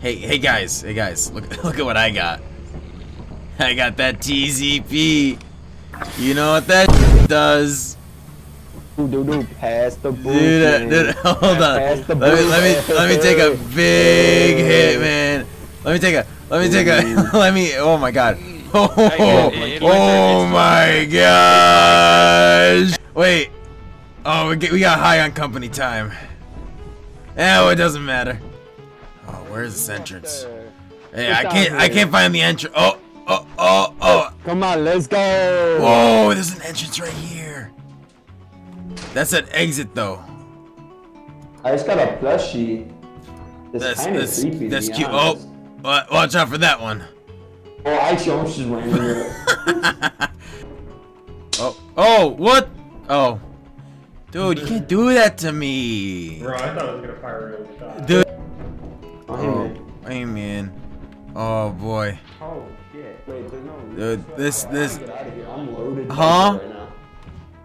Hey, hey guys, hey guys, look, look at what I got. I got that TZP. You know what that does? Do do do. Pass the boot. Dude, uh, dude, hold on. Pass the Let me, let me, let me take a big hit, man. Let me take a, let me take a, let me. Oh my god. Oh, oh my gosh. Wait. Oh, we get, we got high on company time. Oh, it doesn't matter. Where's this entrance? Hey, I can't, I can't find the entrance. Oh, oh, oh, oh. Come on, let's go. Whoa, there's an entrance right here. That's an exit though. I just got a plushie. That's kind of that's creepy. that's cute. honest. Oh, watch out for that one. Oh, I chose just went in here. Oh, oh, what? Oh, dude, you can't do that to me, Bro, I thought I was gonna fire a real shot. dude. Oh, hey, Oh, man. Oh boy, Oh, shit. Wait, there's no. dude, this this Get out of here. I'm loaded. Huh? Right now.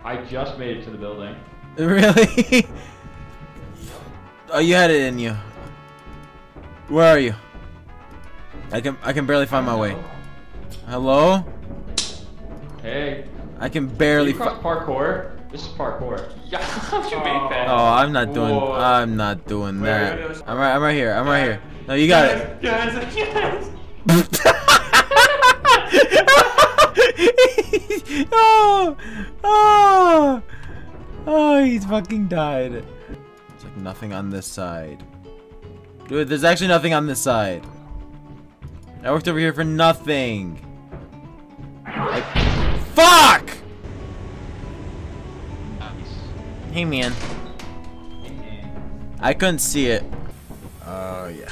I just made it to the building. really. oh, you had it in you. Where are you? I can I can barely find my way. Hello? Hey. I can barely you find. parkour? This is parkour. Yeah, you made that. Oh, I'm not doing. Whoa. I'm not doing Wait, that. wait, wait. I'm right. I'm right here. I'm right here. No, you got it. Yes, yes. oh, oh, oh, he's fucking died. There's like nothing on this side. Dude, there's actually nothing on this side. I worked over here for nothing. Like, fuck! Hey, man. I couldn't see it. Oh, yeah.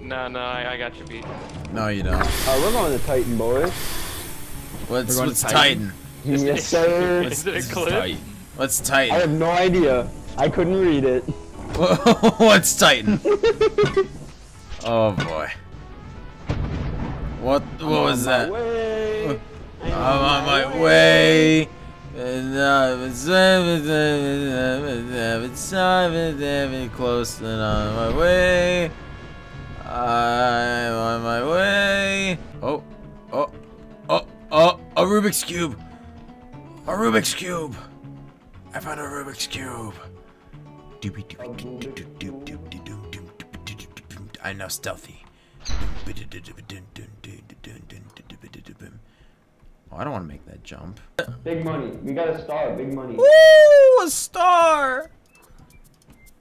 No, no, I, I got you beat. No, you don't. Uh, we're going to Titan, boys. What's, We're going what's to Titan? Titan? yes, sir. Is it a clip? What's I have no idea. I couldn't read it. What's Titan? oh boy. What what was that? Way. I'm on my way. And I'm close and on my way. Rubik's Cube. A Rubik's Cube. I found a Rubik's Cube. I'm now stealthy. Oh, I don't want to make that jump. Big money. We got a star. Big money. Ooh, a star!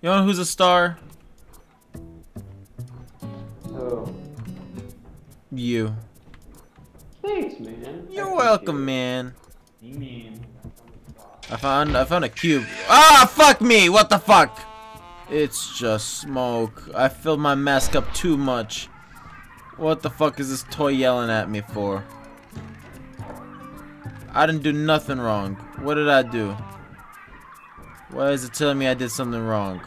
You know who's a star? Oh. You. Thanks, man. You're appreciate welcome, it. man. You mean? I found I found a cube. Ah, fuck me! What the fuck? It's just smoke. I filled my mask up too much. What the fuck is this toy yelling at me for? I didn't do nothing wrong. What did I do? Why is it telling me I did something wrong?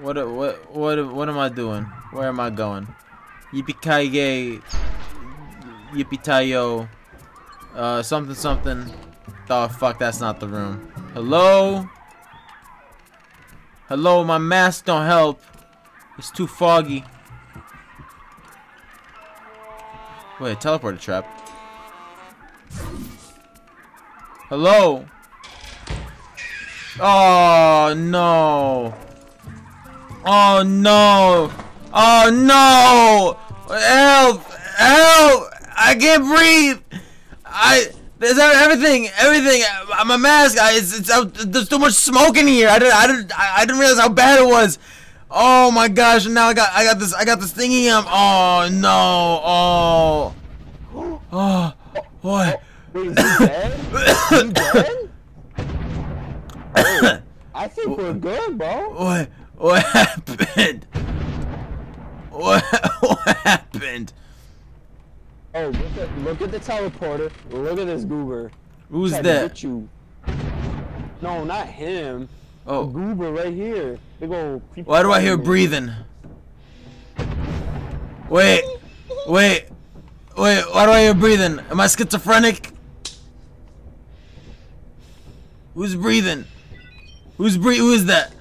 What what what what am I doing? Where am I going? Yippee ki yay! Yippee tayo! Uh, something something. Oh fuck, that's not the room. Hello? Hello, my mask don't help. It's too foggy. Wait, teleporter trap. Hello? Oh no. Oh no. Oh no. Help! Help! I can't breathe. I there's everything, everything. I'm a mask. I, it's, it's uh, there's too much smoke in here. I didn't, I didn't, I I didn't realize how bad it was. Oh my gosh! And now I got, I got this, I got this thingy. Um. Oh no. Oh. Oh. What? Wait, is he dead? dead? Oh, I think we're good, bro. What? What happened? What? What happened? Look at, the teleporter. Look at this goober. Who's that? you. No, not him. Oh. The Oh. goober right here. Big old Why do I hear breathing? Wait, wait, wait. Why do I hear breathing? Am I schizophrenic? Who's breathing? Who's breathing? Who is that?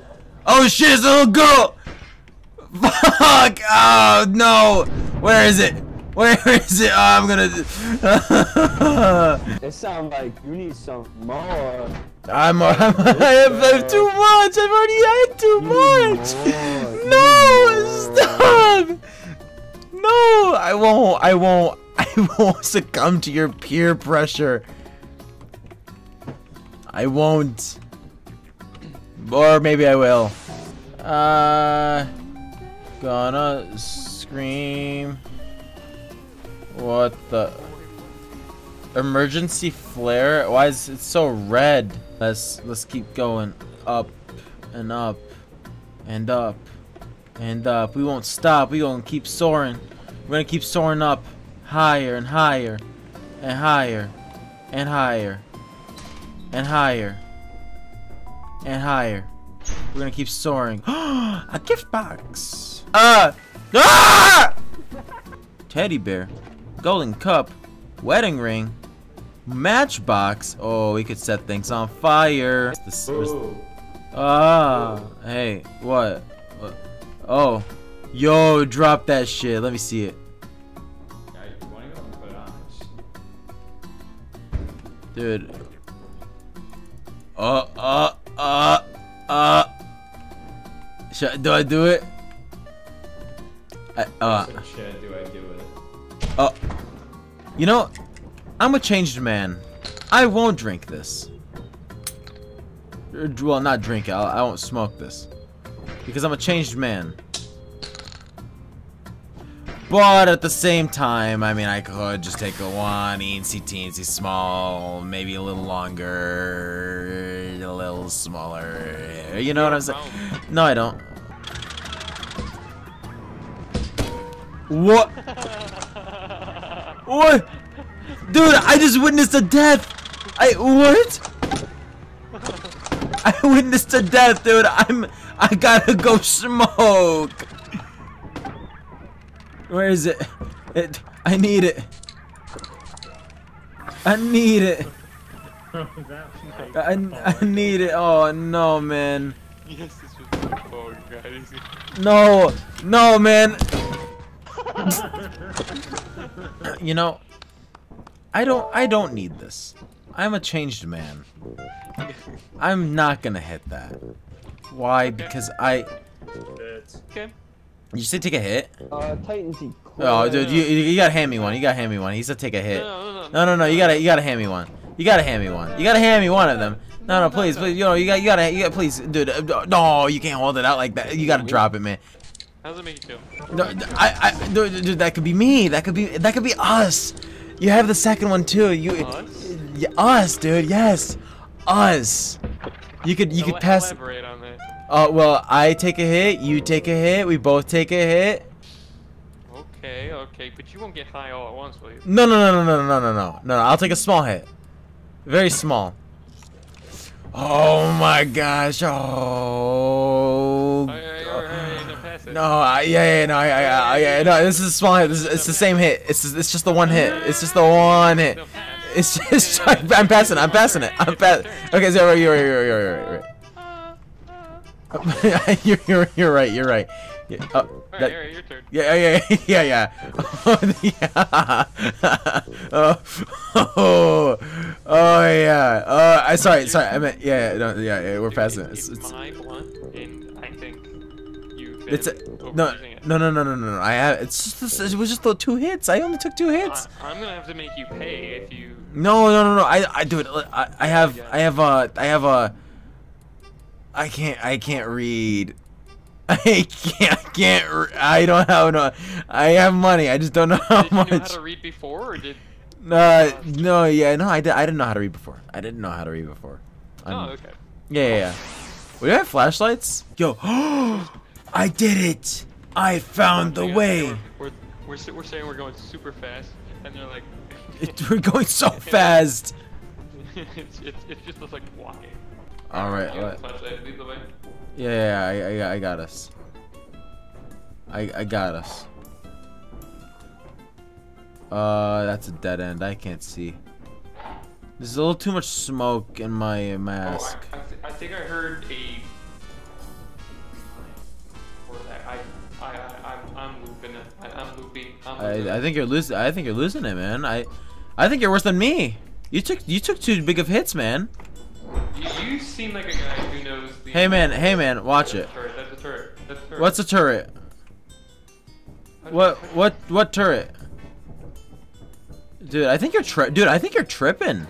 Oh shit! It's a little girl. Fuck! Oh no! Where is it? Where is it? Oh, I'm gonna. It sounds like you need some more. I'm. I'm I have, I have too much. I've already had too much. more, No! Stop! No! I won't. I won't. I won't succumb to your peer pressure. I won't. Or maybe I will. Uh. Gonna scream. What the? Emergency flare? Why is it so red? Let's let's keep going up and up and up and up. We won't stop. We gonna keep soaring. We're gonna keep soaring up higher and higher and higher and higher and higher and higher. We're gonna keep soaring. A gift box. Uh. Ah! Teddy bear. Golden cup. Wedding ring. Matchbox. Oh, we could set things on fire. This- this- Ooh. Ah, hey, what? what? Oh, yo, drop that shit. Let me see it, Yeah, you wanna go and put it on? dude. Uh, uh, uh, uh. Should, do I do it? I, uh, What shit do I do it? uh. You know, I'm a changed man. I won't drink this. Er, Well, not drink it. I won't smoke this because I'm a changed man. But at the same time, I mean, I could just take a one, teensy teensy small, maybe a little longer, a little smaller. You know what I'm saying? No, I don't. What? What? Dude, I just witnessed a death. I what? I witnessed a death, dude. I'm I gotta go smoke. Where is it? It I need it. I need it. I, I need it. Oh no, man. Yes, this was oh guys. No, no, man. you know, I don't. I don't need this. I'm a changed man. I'm not gonna hit that. Why? Because I. It's- Okay. You said take a hit? Uh, Titans Oh, dude, you you you gotta hand me one. You gotta hand me one. He said take a hit. No, no, no. No, no, no. You gotta you gotta hand me one. You gotta hand me one. You gotta hand me one of them. No, no, please, please. You know, you got you gotta you gotta please, dude. uh, No, you can't hold it out like that. You gotta drop it, man. How does it make you feel? No, I, I, dude, dude, that could be me. That could be, that could be us. You have the second one too. You, Us? Yeah, us, dude. Yes, us. You could, you could Ela- pass. Elaborate on that. Uh, well, I take a hit. You take a hit. We both take a hit. Okay, okay, but you won't get high all at once, will you? No, no, no, no, no, no, no, no, no. I'll take a small hit. Very small. Oh my gosh. Oh. No, I, yeah, yeah, no, I, I, I, yeah, no, this is a small hit. This is, it's the same hit. It's, it's just the one hit. It's just the one hit. It's just, I'm passing. I'm passing it. I'm passing. Okay, so you're, you're, you're, you're, right. you're, you're, you're right. You're right. Yeah, uh, Alright, that- alright, your turn. yeah, yeah, yeah, yeah, yeah. oh, oh, oh, yeah. Uh, I sorry, sorry. I meant, yeah, yeah, no, yeah, yeah. We're Dude, passing it. it's it's, my blunt, it's a, no, it. no, no, no, no, no, no. I have. It's just. It was just the two hits. I only took two hits. I, I'm gonna have to make you pay if you. No, no, no, no. I, I do it. I, I have, I have a, I have a. I can't, I can't read. I can't, I can't. I don't have no. I have money. I just don't know how Did you know how to read before, or did? Uh, no, yeah, no. I, did, I didn't know how to read before. I didn't know how to read before. Oh, I'm- okay. Yeah, yeah, yeah. We have flashlights. Yo, I did it! I found the Yeah, way. We're, we're, we're, we're saying we're going super fast, and they're like, It, we're going so fast. it's, it's, it's just us like walking. All right, You all got right. the flashlight, lead the way. Yeah, yeah, I, I, got- I got us. I, I got us. Uh, that's a dead end. I can't see. There's a little too much smoke in my mask. Oh, I, I, th- I think I heard a. That I, I poopy. I'm losing. I, I think you're losing. I think you're losing it, man. I, I think you're worse than me. You took you took too big of hits, man. You, you seem like a guy who knows the. Hey, man. Hey, man. Watch it. That's a turret. That's a turret. What's a turret? What what what turret? Dude, I think you're tri- dude, I think you're tripping.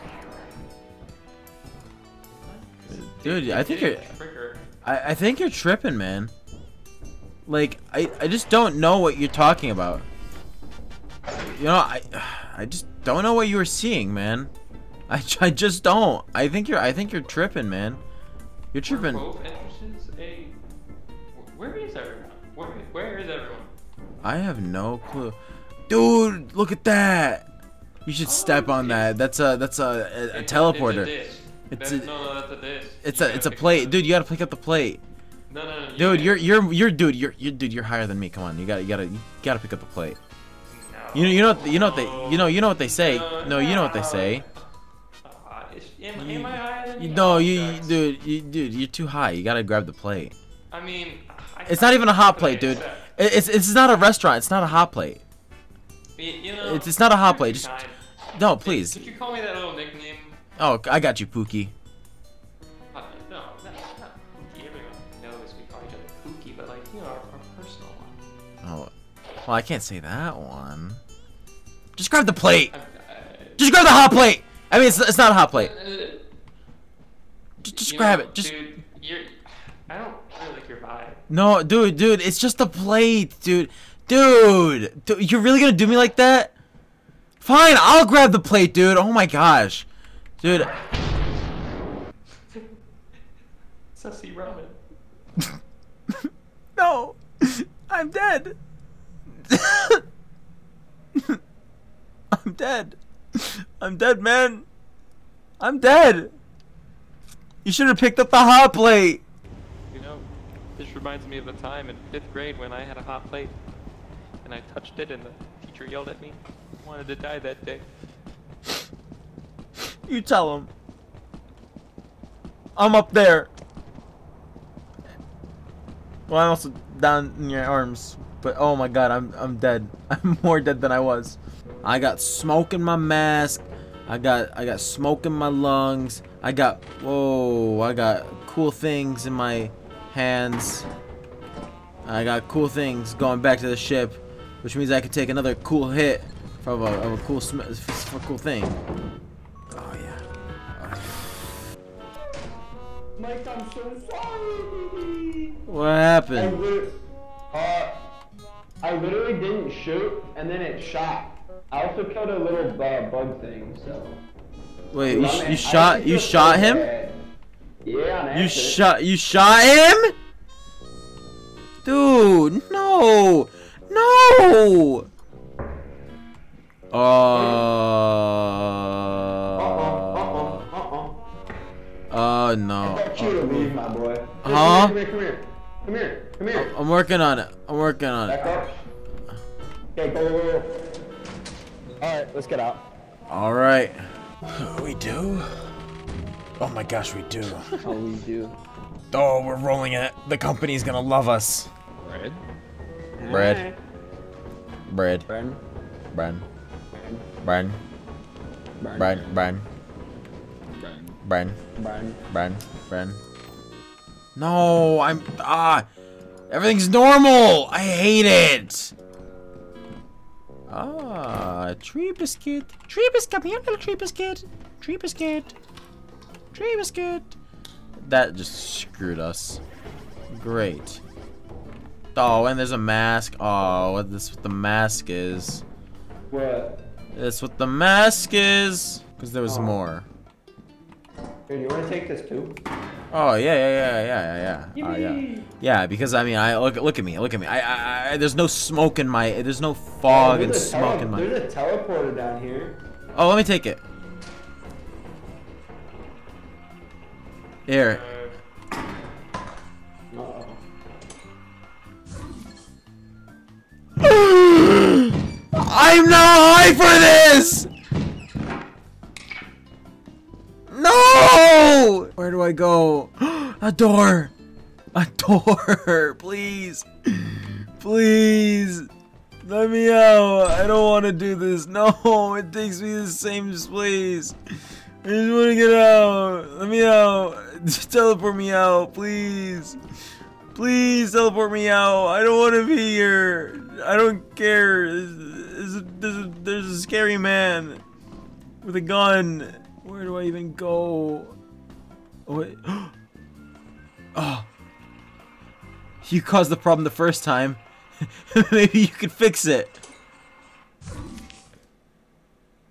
Dude, I think you're I, I think you're tripping, man. Like I I just don't know what you're talking about. You know, I I just don't know what you were seeing, man. I, I just don't. I think you're I think you're tripping, man. You're tripping. a. Where is everyone? Where, where is everyone? I have no clue. Dude, look at that. You should Oh, step on that. That's a that's a, a, a teleporter. It's a. It's a- no, no, that's a. It's a it's a plate, dude. You gotta pick up the plate, No, no, no. you dude. You're you're you're dude. You're you dude. You're higher than me. Come on, you gotta you gotta you gotta pick up the plate. No. You know you know what- you know what they you know you know what they say. No, you know what they say. Uh, is- am, am I higher than You, no, you, you dude, you, dude, you're too high. You gotta grab the plate. I mean, I, It's not even a hot plate, dude. It- It's it's not a restaurant. It's not a hot plate. You, know, It's- it's not a hot plate, just-. No, please. Could you call me that little nickname? Oh, I got you, Pookie. Well, I can't say that one. Just grab the plate. Just grab the hot plate. I mean, it's, it's not a hot plate. Just, just grab know, it. Just Dude, you're. I don't really like your vibe. no, dude, dude. It's just the plate, dude. Dude, dude, you're really gonna do me like that? Fine, I'll grab the plate, dude. Oh my gosh, dude. Sussy ramen. No, I'm dead. I'm dead. I'm dead, man. I'm dead. You should have picked up the hot plate. You know, this reminds me of the time in fifth grade when I had a hot plate and I touched it and the teacher yelled at me. I wanted to die that day. You tell him. I'm up there. Well, I'm also down in your arms. But oh my god, I'm I'm dead. I'm more dead than I was. I got smoke in my mask. I got I got smoke in my lungs. I got whoa, I got cool things in my hands. I got cool things going back to the ship, which means I could take another cool hit from a, of a cool sm a cool thing. Oh yeah. Mike, I'm so sorry. What happened? uh, I literally didn't shoot, and then it shot. I also killed a little uh, bug thing, so. Wait, you, sh- you shot you shot him? bad. Yeah, You shot you shot him? Dude, no. No. Uh. Oh no. I thought you to leave, my boy. Come Huh? Here, come here, come here, come here, come here. I'm working on it. I'm working on Back it. up. Okay, go, go, go. Alright, let's get out. All right. We do. Oh my gosh, we do. Oh, we do. Oh, we're rolling it. The company's gonna love us. Bread? Bread. Bread. Bread. Bread. Bread. Bread. Bread. Bread. Bread. Bread. Bren, Bren. No, I'm ah. Everything's normal. I hate it. Ah, tree biscuit. Tree biscuit. Come here, little tree biscuit. Tree biscuit. Tree biscuit. That just screwed us. Great. Oh, and there's a mask. Oh, what this what the mask is. What? That's what the mask is. Cause there was Oh. more. Here, do you want to take this too? Oh yeah, yeah, yeah, yeah, yeah, yeah. Uh, yeah. Yeah, because I mean, I look, look at me, look at me. I, I, I there's no smoke in my, there's no fog and There's a smoke in my. There's a teleporter down here. Oh, let me take it. Here. Uh-oh. I'm not high for this. Where do I go? A door. A door, please. Please. Let me out. I don't want to do this. No, it takes me to the same place. I just want to get out. Let me out. Just teleport me out, please. Please teleport me out. I don't want to be here. I don't care. There's there's a, there's a scary man with a gun. Where do I even go? Oh, wait. oh. You caused the problem the first time. Maybe you could fix it.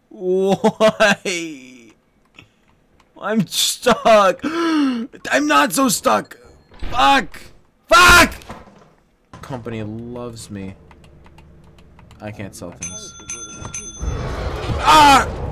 Why? I'm stuck. I'm not so stuck. Fuck. Fuck! Company loves me. I can't sell things. Ah!